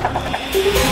Tá Música